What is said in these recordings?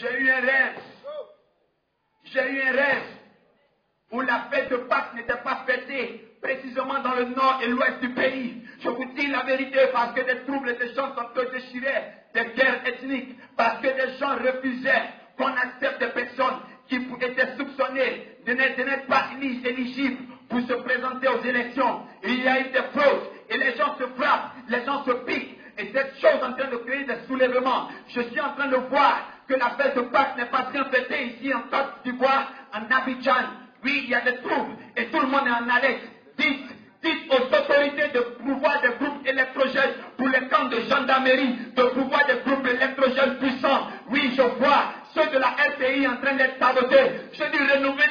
J'ai eu un rêve. J'ai eu un rêve où la fête de Pâques n'était pas fêtée précisément dans le nord et l'ouest du pays. Je vous dis la vérité parce que des troubles et des gens se déchiraient, des guerres ethniques, parce que des gens refusaient qu'on accepte des personnes qui étaient soupçonnées de n'être pas éligibles pour se présenter aux élections. il y a eu des fraudes et les gens se frappent, les gens se piquent. Et cette chose en train de créer des soulèvements. Je suis en train de voir que la fête de Pâques n'est pas bien fêtée ici en Côte d'Ivoire, en Abidjan. Oui, il y a des troubles et tout le monde est en alerte. Dites, dites aux autorités de pouvoir des groupes électrogènes pour les camps de gendarmerie, de pouvoir des groupes électrogènes puissants. Oui, je vois ceux de la RPI en train d'être sabotés. Je dis renouveler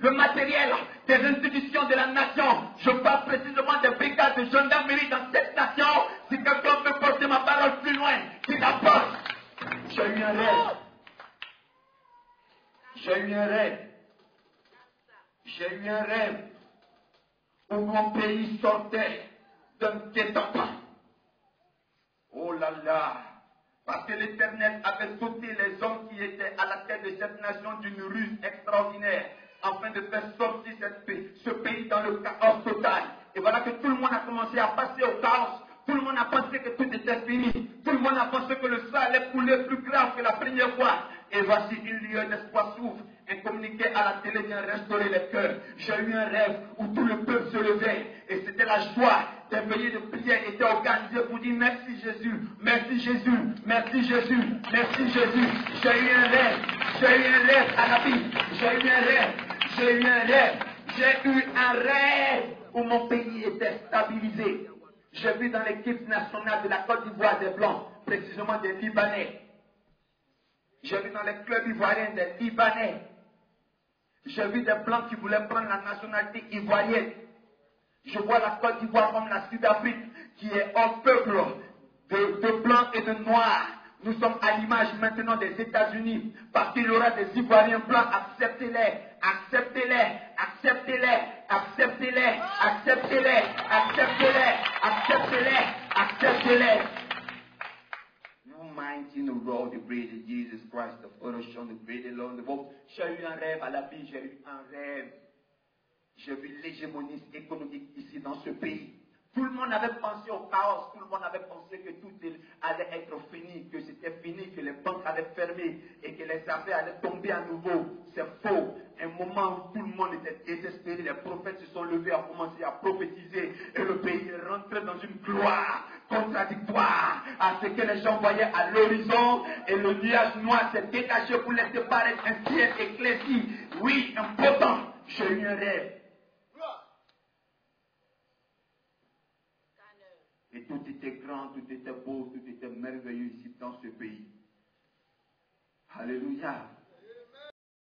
le, matériel des institutions de la nation. Je parle précisément des brigades de gendarmerie dans cette nation. Si quelqu'un peut porter ma parole plus loin, qu'il apporte. J'ai eu un rêve. J'ai eu un rêve. J'ai eu un rêve où mon pays sortait d'un guet-apens. Oh là là, parce que l'Éternel avait sauté les hommes qui étaient à la tête de cette nation d'une ruse extraordinaire, afin de faire sortir ce pays dans le chaos total. Et voilà que tout le monde a commencé à passer au chaos. Tout le monde a pensé que tout était fini. Tout le monde a pensé que le sang allait couler plus grave que la première fois. Et voici une lueur d'espoir s'ouvre. Un communiqué à la télé vient restaurer les cœurs. J'ai eu un rêve où tout le peuple se levait. Et c'était la joie des veillées de prière étaient organisées pour dire merci Jésus, merci Jésus, merci Jésus, merci Jésus. J'ai eu un rêve, j'ai eu un rêve à la vie, j'ai eu un rêve, j'ai eu un rêve, j'ai eu un rêve où mon pays était stabilisé. J'ai vu dans l'équipe nationale de la Côte d'Ivoire des Blancs, précisément des Libanais. J'ai vu dans les clubs ivoiriens des Libanais. J'ai vu des Blancs qui voulaient prendre la nationalité ivoirienne. Je vois la Côte d'Ivoire comme la Sud-Afrique qui est un peuple de, de blancs et de noirs. Nous sommes à l'image maintenant des États-Unis parce qu'il y aura des Ivoiriens blancs. Acceptez-les, acceptez-les, acceptez-les, acceptez-les, acceptez-les, acceptez-les, J'ai eu un rêve à la vie, j'ai eu un rêve. J'ai vu l'hégémonie économique ici dans ce pays. Tout le monde avait pensé au chaos, tout le monde avait pensé que tout allait être fini, que c'était fini, que les banques allaient fermer et que les affaires allaient tomber à nouveau. C'est faux. Un moment où tout le monde était désespéré, les prophètes se sont levés, ont commencé à prophétiser et le pays est rentré dans une gloire contradictoire à ce que les gens voyaient à l'horizon et le nuage noir s'est détaché pour laisser paraître un ciel éclairci. Oui, important. J'ai eu un rêve. Et tout était grand, tout était beau, tout était merveilleux ici dans ce pays. Alléluia.